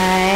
I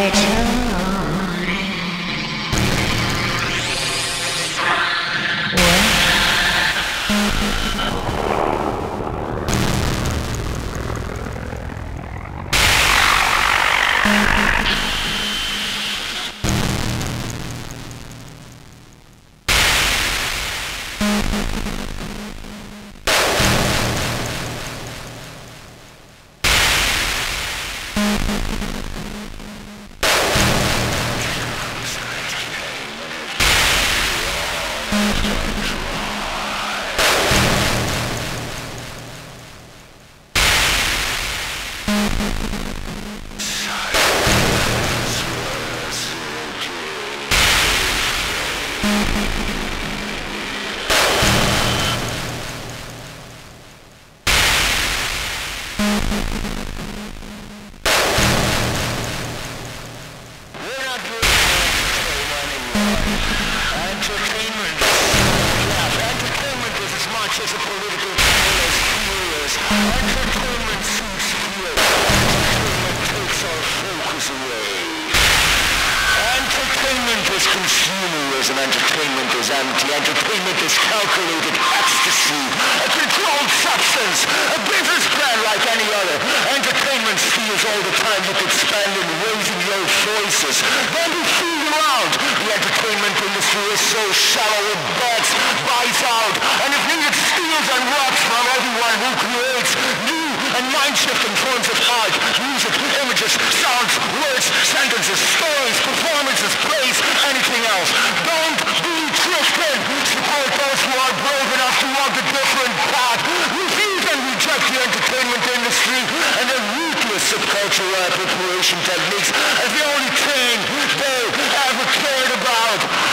mind shift in forms of art, music, images, sounds, words, sentences, stories, performances, plays, anything else. Don't be tricked Support those who are brave enough to walk different path. Refuse and reject the entertainment industry and the ruthless subcultural appropriation techniques as the only thing they ever cared about.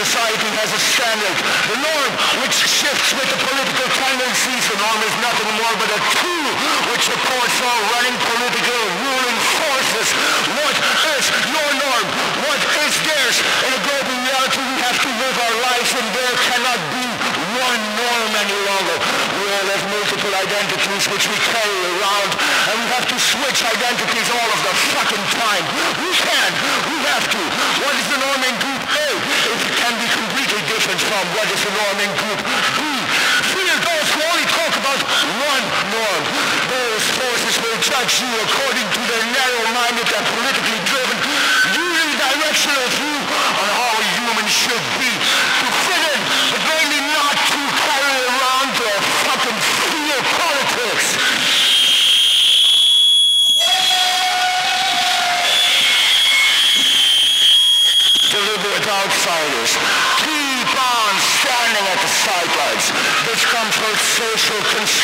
society has a standard. The norm, which shifts with the political tendencies, the norm is nothing more but a tool which supports all running political ruling forces. What is your norm? What is theirs? In a global reality, we have to live our lives and there cannot be one norm any longer. We all have multiple identities which we carry around, and we have to switch identities all of the fucking time. We can. We have to. What is the norm in group A? It can be completely different from what is the norm in group B. Fear those who only talk about one norm. Those forces will judge you according to their narrow-minded and politically driven unidirectional view on how a human should be. To fit in, but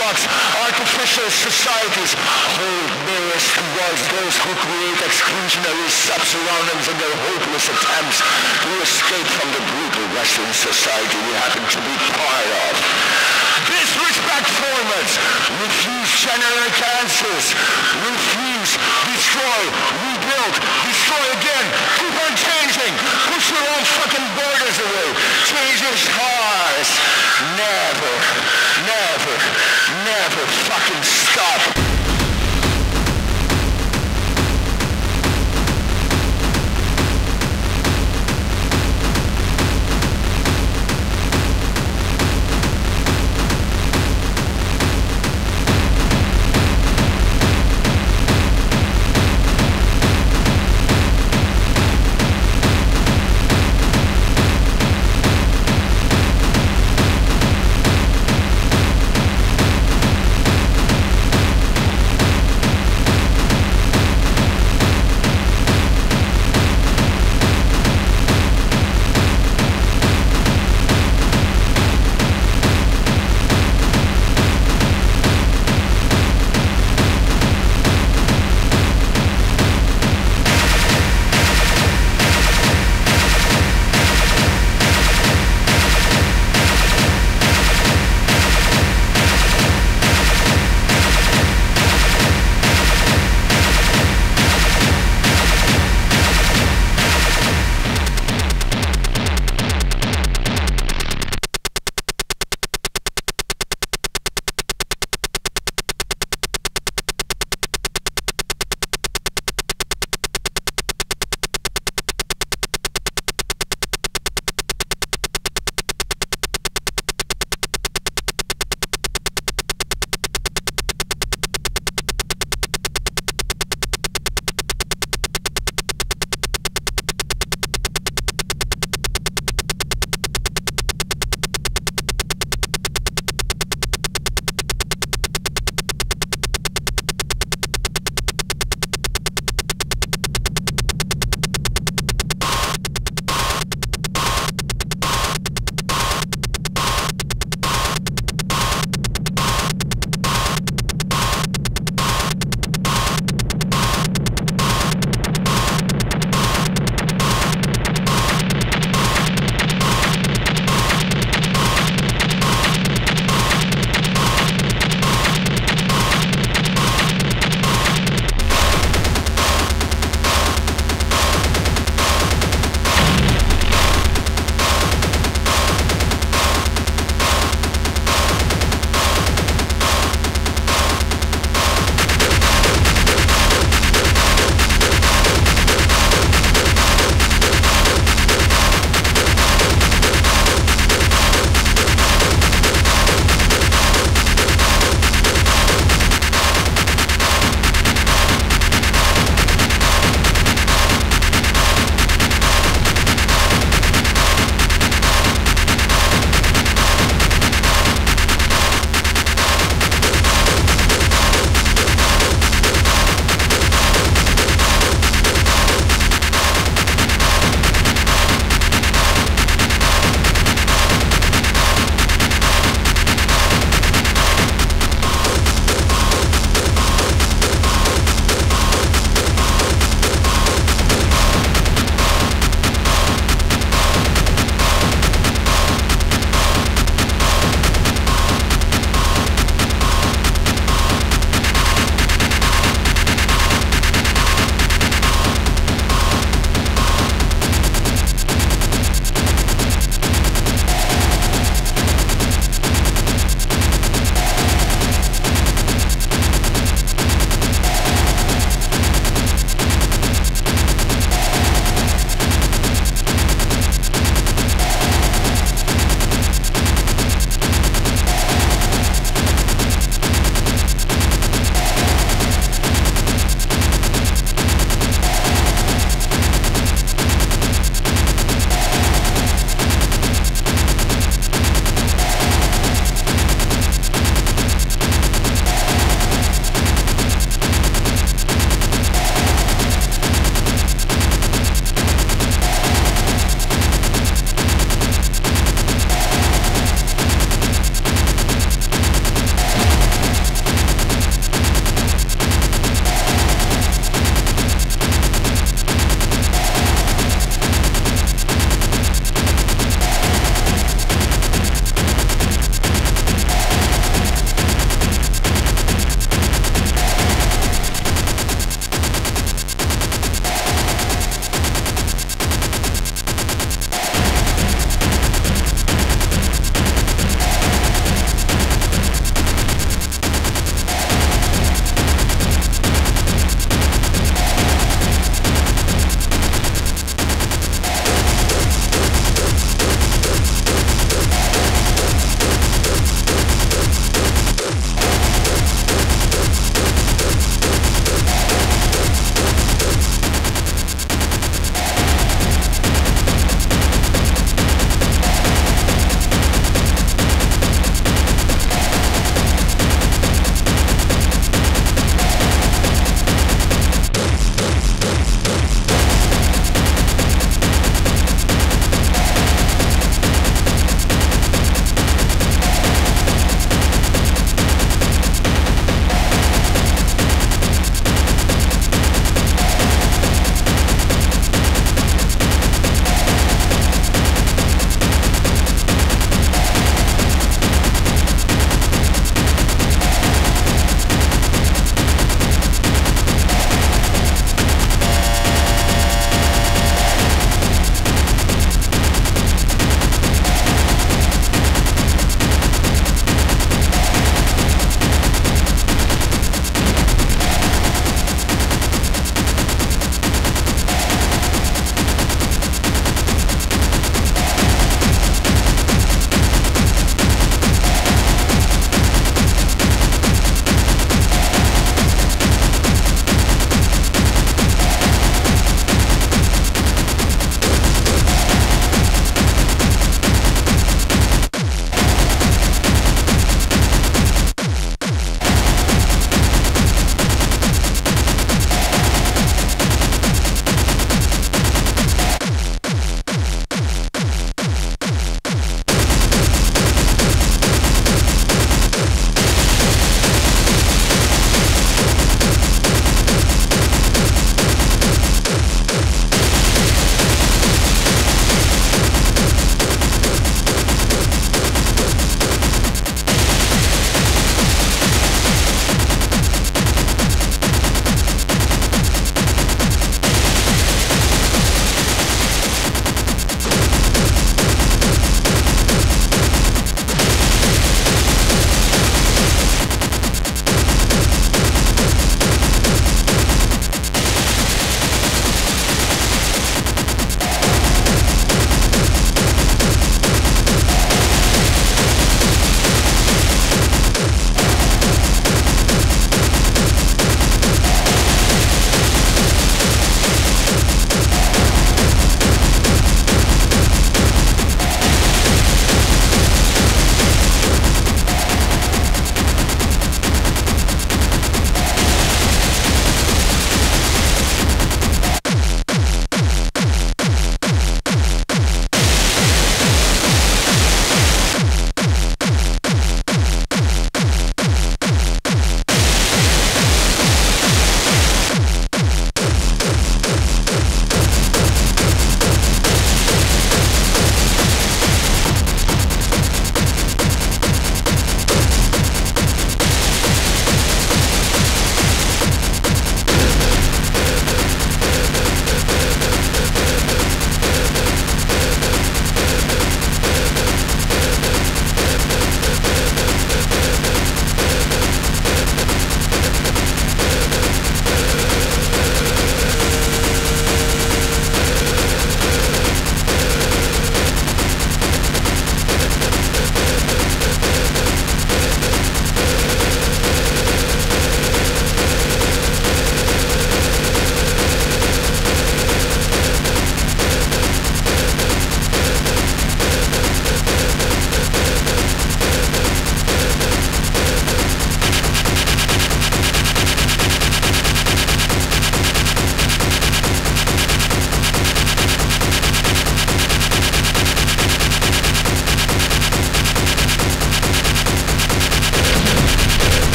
constructs, artificial societies hold barriers towards those who create exclusionary sub-surroundings in their hopeless attempts to escape from the brutal Western society we happen to be part of disrespect formats, refuse generate answers, refuse, destroy, rebuild, destroy again, keep on changing, push your own fucking borders away, change your stars, never, never, never fucking stop.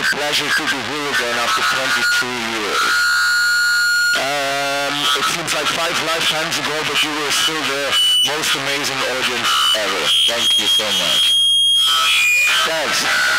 A pleasure to be here again after 22 years. Um, it seems like five lifetimes ago, but you were still the most amazing audience ever. Thank you so much. Thanks.